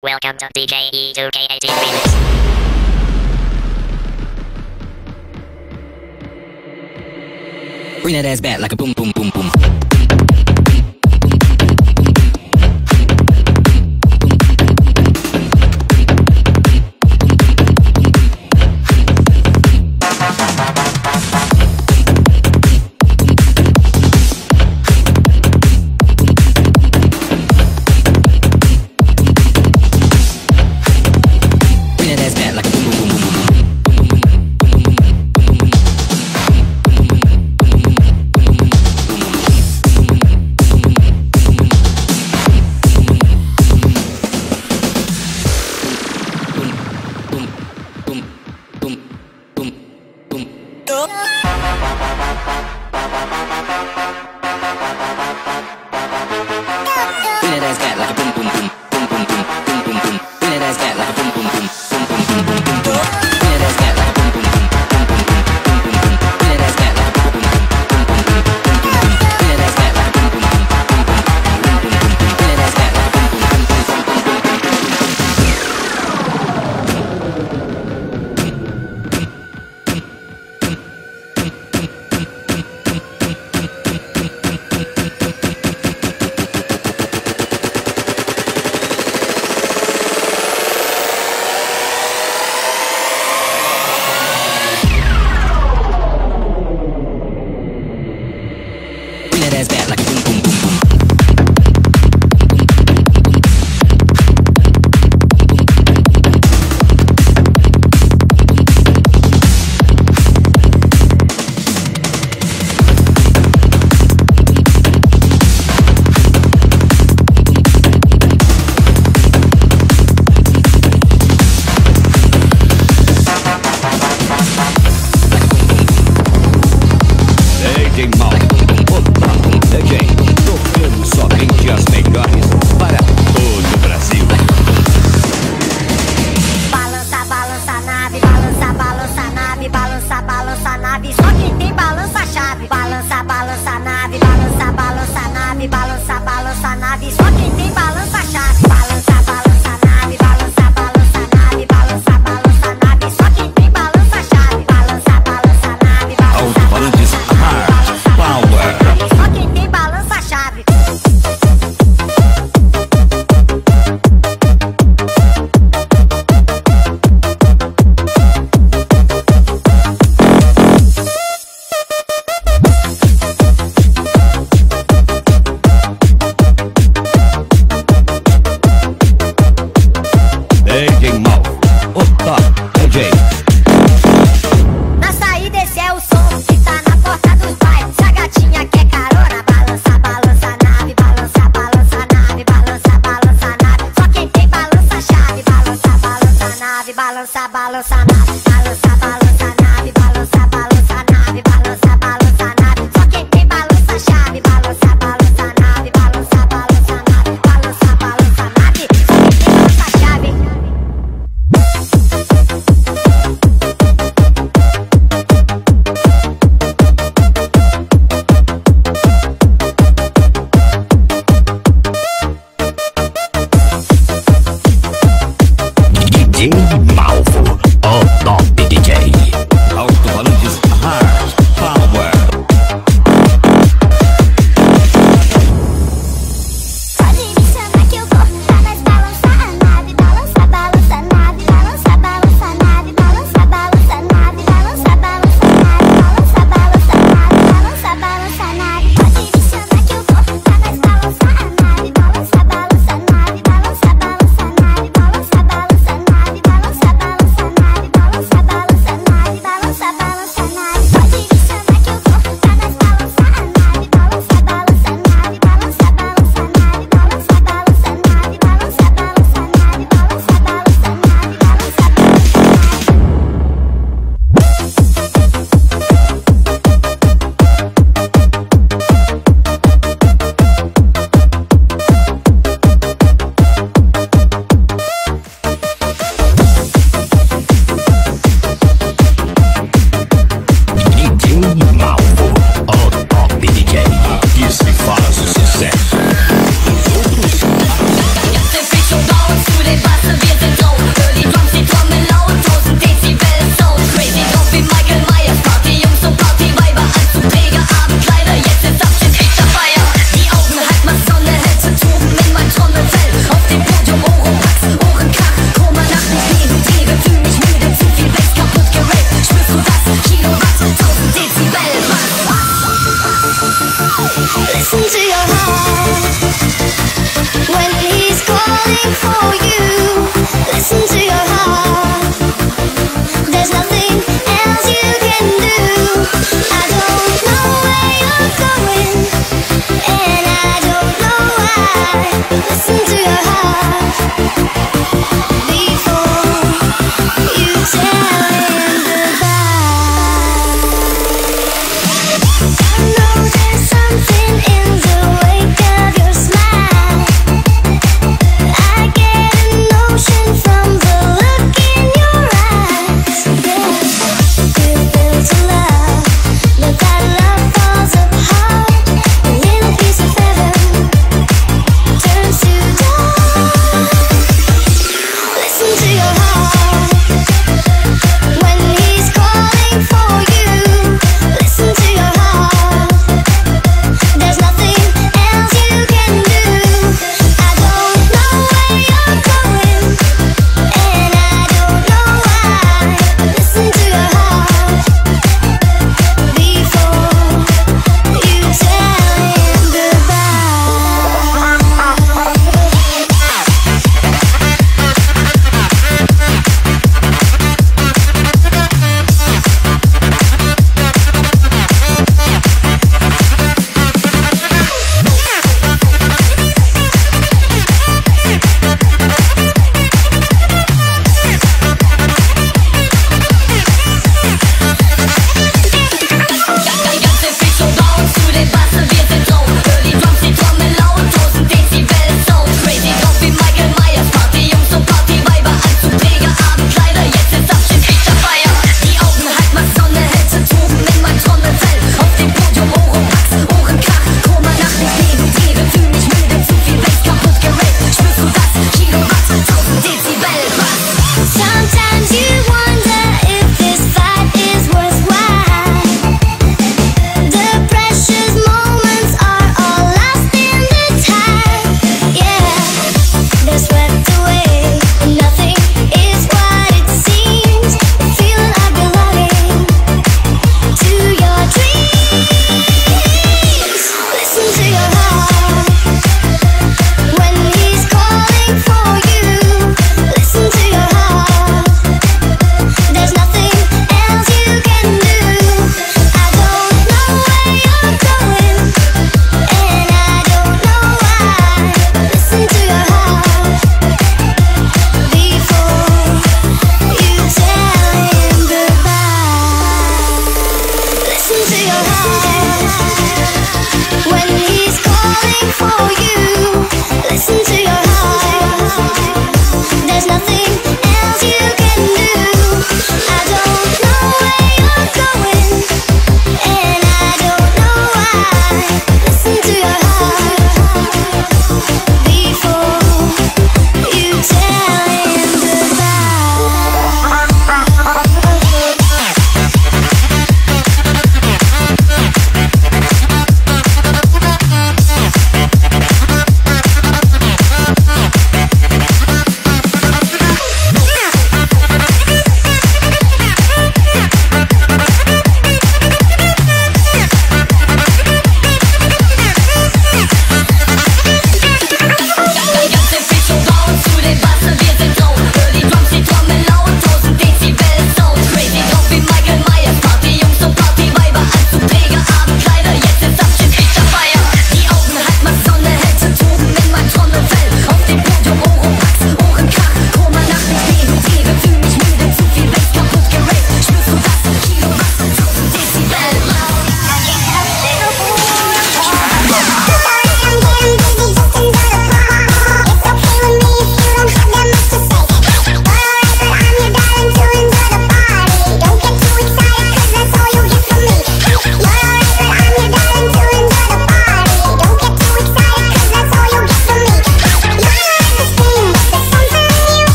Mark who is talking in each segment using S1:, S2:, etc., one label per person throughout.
S1: Welcome to DJ E2K18 Remix.
S2: Bring that ass back like a boom, boom, boom, boom.
S3: sabe. Só quem tem balança chave, Balança, balança.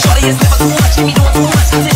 S4: Shorty is never too much, she be doing too much.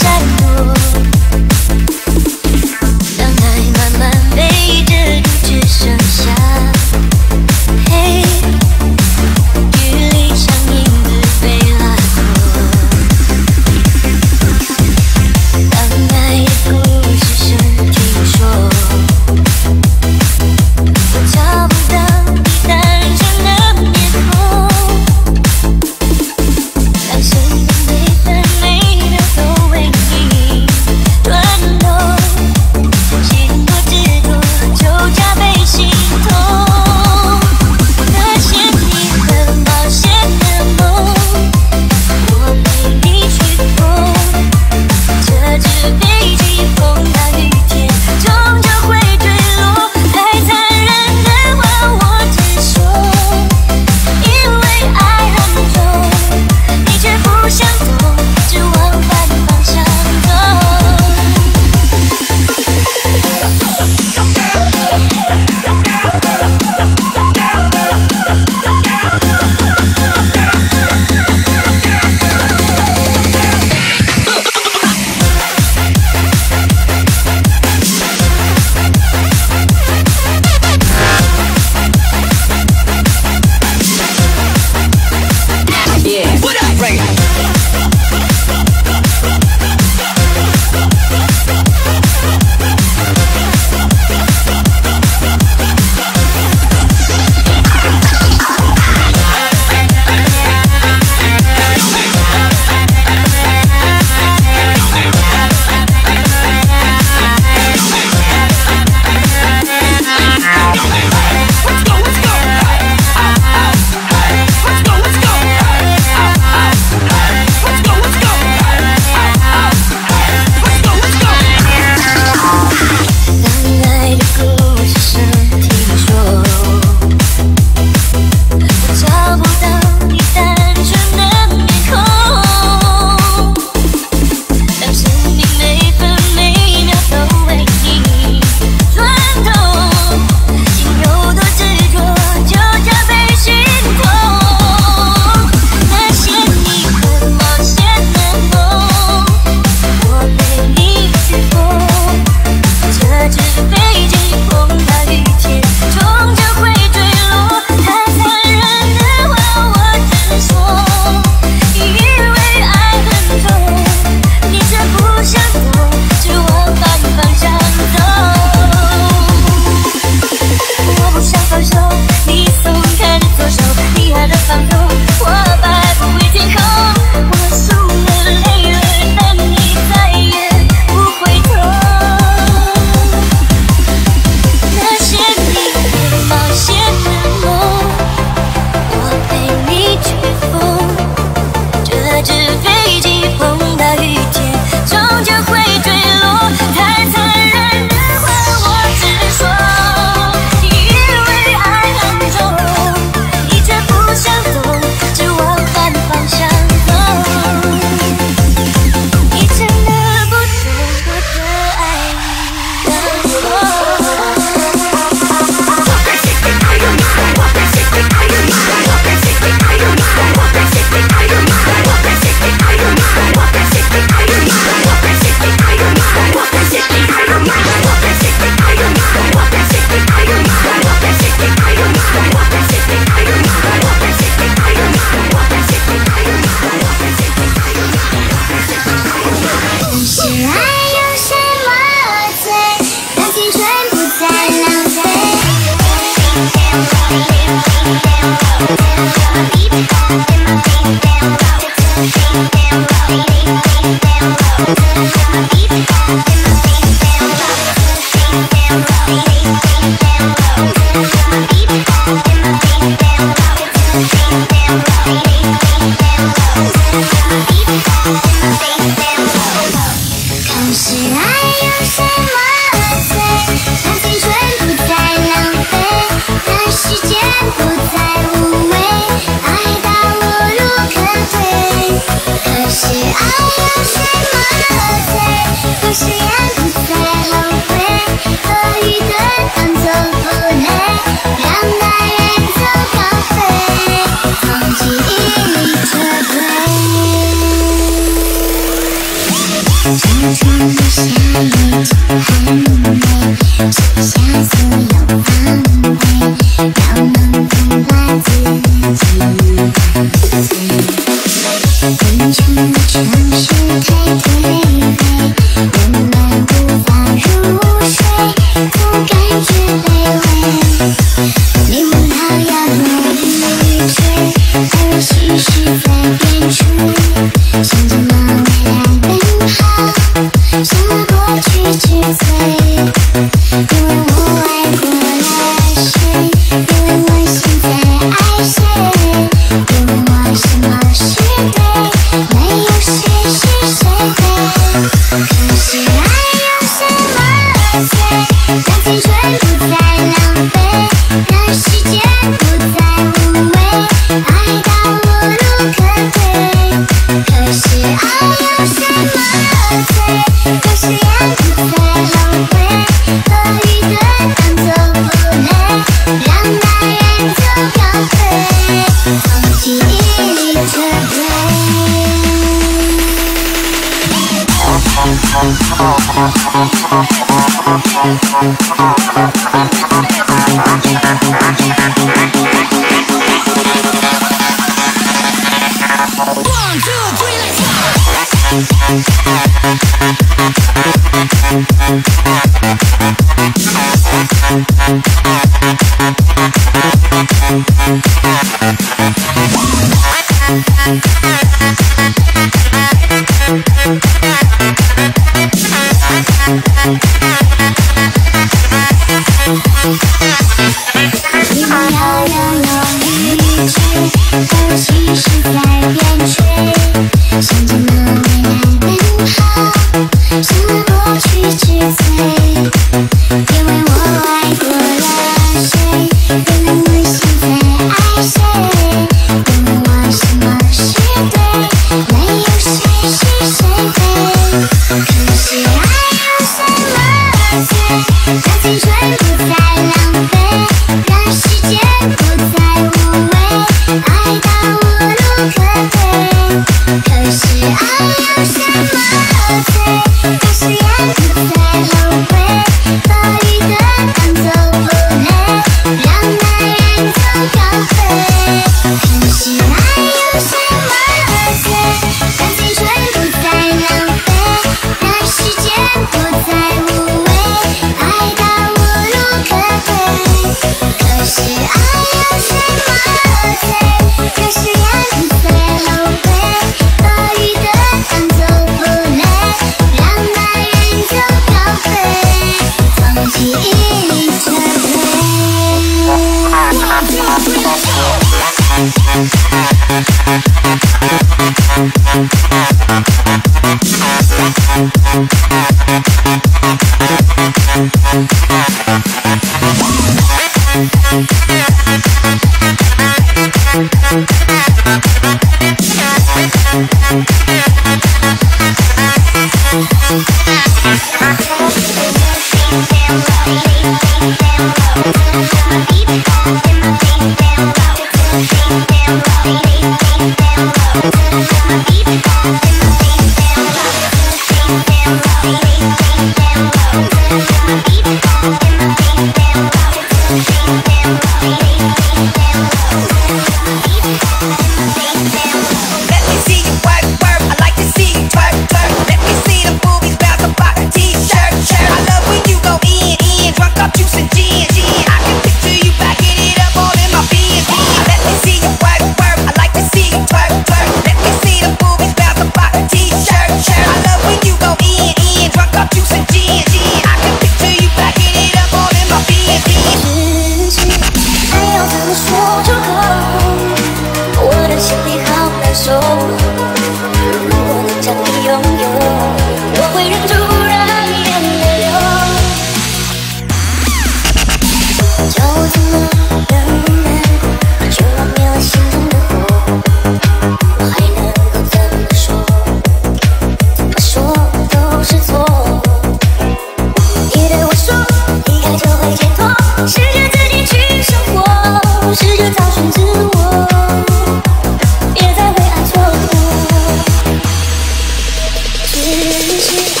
S5: si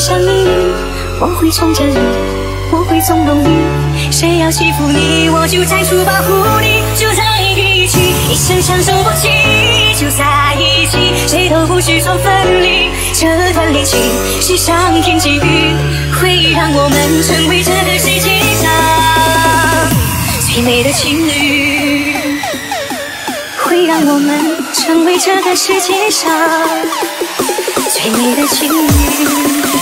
S5: 想你我会
S6: 宠着你我会纵容你谁要欺负你我就站出保护你就在一起一生相守不弃就在一起谁都不许说分离。这段恋情是上天给予会让我们成为这个世界上最美的情侣会让我们成为这个世界上最美的情侣。